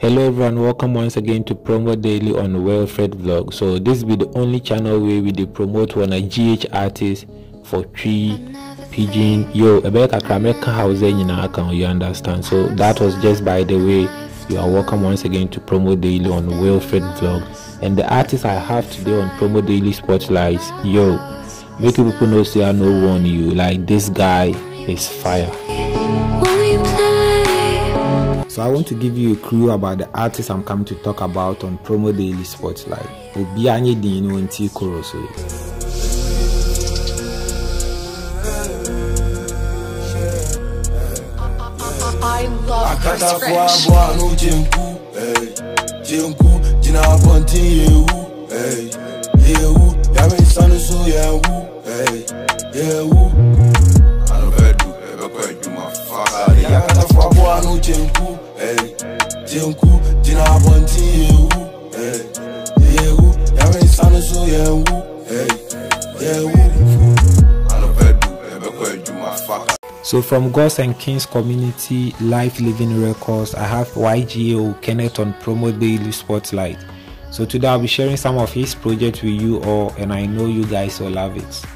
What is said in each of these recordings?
hello everyone. Welcome once again to promo daily on Wilfred vlog. So this be the only channel where we dey promote one a gh artist for tree pidgin yo ebe kakra meka house eh, nyinaa kan you understand? So that was just by the way you are welcome once again to promo daily on Wilfred vlog. And the artist i have today on promo daily spotlight yo make people know say i no warn you. Like this guy is fire so I want to give you a clue about the artist I'm coming to talk about on Promo Daily Spotlight. Obi anye din no nti koro. I love Chris akatafo French. aboa no gyenku gyenku gyina abɔnten yɛwu yɛwu yame no so yɛwu yɛwu anɔbɛdu ɛbɛkɔ adwuma fa ade akatafo aboa no gyenku ey, gyenku gyina abɔnten yɛwu ey, yɛwu yame nsa no so yɛwu ey, yɛwu anɔbɛdu ɛbɛkɔ adwuma fa. So from Gods and Kings Community Life Living Records, I have YGO Kenneth on Promo Daily Spotlight. So today I'll be sharing some of his projects with you all and I know you guys will love it.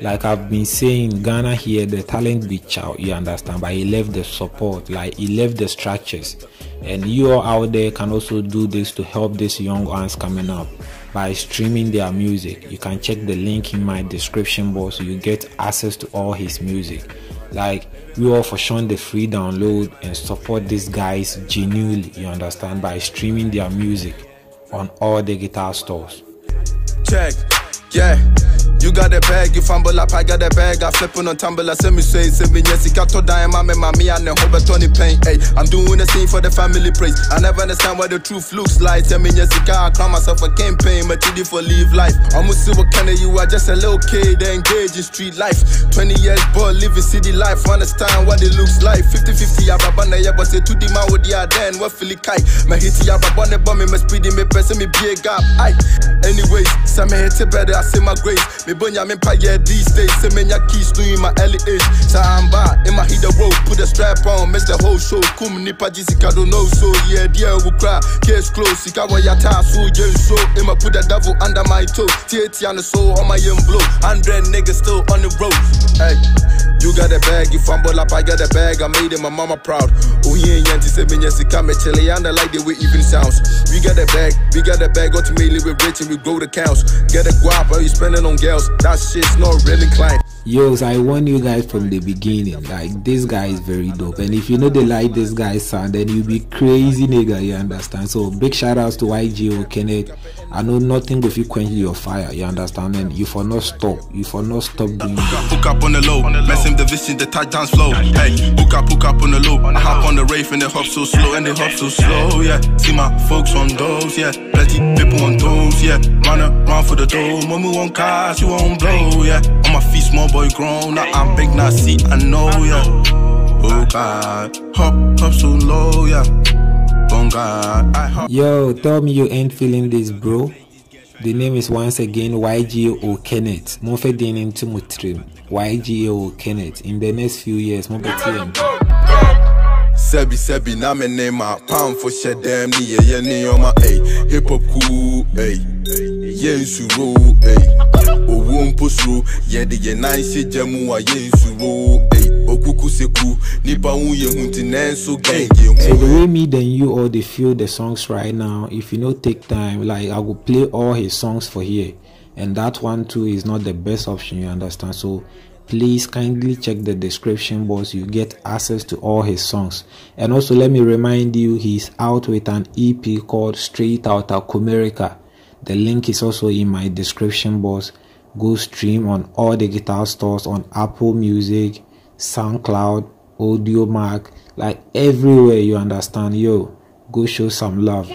like I've been saying, Ghana here the talent be chow, you understand, but he left the support, like he left the structures. And you all out there can also do this to help these young ones coming up by streaming their music. You can check the link in my description box so you get access to all his music. Like we all for sure the free download and support these guys genuinely, you understand, by streaming their music on all the guitar stores. check. Yeah, you got the bag, you fumble up, I got the bag. I flipping on tumble, I send me say, send me yes, I got to die, my mommy, and the whole Tony pain. Hey, I'm doing the same for the family praise. I never understand what the truth looks like. Tell me yes, I call myself a campaign, but you for live life. Almost see what kind of you are, just a little kid, they engage in street life. 20 years, boy, living city life, understand what it looks like. 50 50, yeah, babana, yeah, but say to the man with the then what feel kai. My hit, yeah, babana, bomb me, my speedy, me, person, me, big up. Aye, anyways, some hit it better, I say my grace. Me bunya me pa yeah these days. Say me nya keys in my early age. Back in my hit the road, put the strap on, miss the whole show. Kum nipa jisika don't know so yeah, dear will cry. Case close, sika wa ya ta so yeah so. I'ma put the devil under my toe. TT on the soul on my young blow. Hundred niggas still on the road. Hey. You got a bag, you fumble up, I got a bag. I made it, my mama proud. Oh, ain't yanti, say me yesika me chile, and I like the way even sounds. We got a bag, we got a bag, ultimately we're rich and we grow the counts. Get a guap, or you spending on girls. That shit's not really inclined. Yo, so I warn you guys from the beginning. Like this guy is very dope, and if you know they like this guy's sound, then you be crazy nigga. You understand? So big shout outs to YGA O'kenneth. I know nothing if you quench your fire. You understand? And you for not stop. You for not stop doing that. Hook up on the low, messing the vision, the tight dance flow. Hey, hook up, hook up on the low. I hop on the rave and they hop so slow, and they hop so slow, yeah. See my folks on those, yeah. Plenty people on those, yeah. Run around for the dough, mommy won't cars, you won't blow, yeah. On my feet, small boy grown, now I'm big, now see, I know, yeah. Oh God, hop, hop so low, yeah. Oh God. Yo, tell me you ain't feeling this, bro. The name is once again YGA O'kenneth. Mo fe din into mo trim. YGA O'kenneth. In the next few years, mo beti em. Sebi sebi na me name a pound for shed them ni ye ye ni on my ay hip hop cool ay ye nsuro ay owo mposuro ye de ye nan se jamu a ye nsuro ay okuku seku nipa hu ye hunti nanso gang ye So the hu way me then you all they feel the songs right now, if you know take time, like I will play all his songs for here. And that one too is not the best option, you understand? So please kindly check the description box. You get access to all his songs. And also let me remind you he's out with an ep called straight outta Kumerica. The link is also in my description box. Go stream on all the guitar stores on apple music soundcloud audiomack like everywhere you understand. Yo go show some love.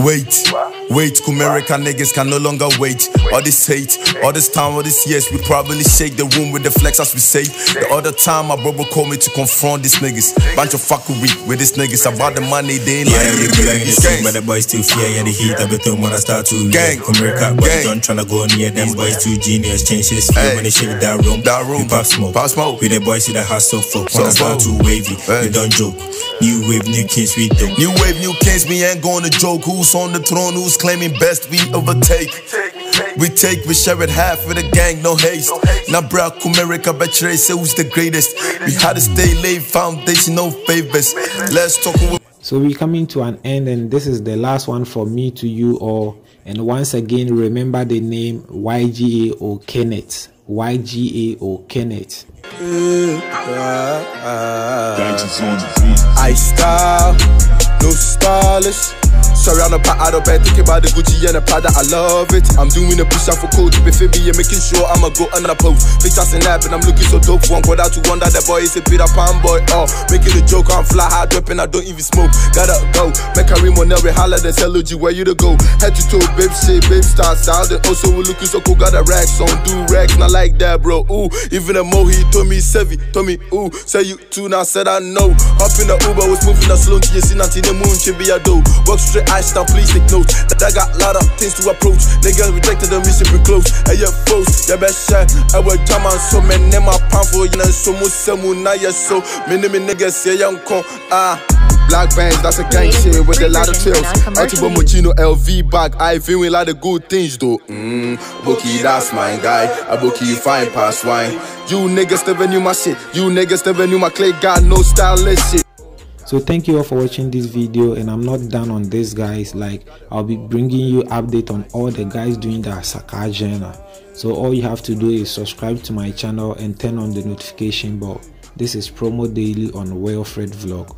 Wait, wait, American niggas can no longer wait. All this hate, all this time, all this years, we probably shake the room with the flex as we say. The other time, my brother called me to confront these niggas. Bunch of fuckery with these niggas about the money, they ain't Yeah, like it. like the same, but Gang, the boys still fear yeah, the heat. Everything when I start to Gang. America, but Gang. don't tryna go near them boys too genius. Change his feel when they shake that room. That room. We pop smoke. Pop smoke. With the boys see the hustle. So When I start too wavy, Hey. we don't joke. New wave, new kings, we don't. New wave, new kings, we ain't to joke. Who's on the throne? Who's claiming best? We overtake. We take, we share it half with the gang, no haste. Now, bro, America, bet you say who's the greatest. We had to stay late, foundation, no favors. Let's talk So we're coming to an end, and this is the last one for me to you all. And once again, remember the name YGA O Kenneth. YGA O Kenneth. I style, no stylish. Sorry, I'm a pat out of bed, thinking about the Gucci and the Prada, I love it. I'm doing a push out for code, keep it fibby and making sure I'ma go on the post. Bitch, that's an app, and I'm looking so dope. One out to wonder that boy is a Peter Pan boy. Oh, making a joke, I'm fly high dropping, I don't even smoke. Gotta go, make a holler, then tell you where you to go. Head to toe, babe, shit, babe, start style. Then also, we looking so cool, got a racks on, do racks, not like that, bro. Ooh, even a mo, he told me savvy, told me, ooh, say you too, now said I know. Up in the Uber, was moving a slow, you see, nothing in the moon, be a dough. Work straight, I stand, please take notes. That I got a lot of things to approach. Niggas rejected the mission, be close. Hey, your foes, yeah, best shot. I will jam on so many, my pound for you, and so much, so much, now you're so. Many, many niggas say, young con, ah. Black bands, that's a gang shit with a lot of version for trails. non-commercial Ultimate Moschino LV bag, I feel a lot of good things though. Mmm, Bookie, that's my guy. A Bookie, you fine past wine. You niggas never knew my shit. You niggas never knew my clay got no stylish shit. So thank you all for watching this video, and I'm not done on this, guys. Like I'll be bringing you update on all the guys doing the Asakaa genre. So all you have to do is subscribe to my channel and turn on the notification bell. This is promo daily on Wilfred Vlog.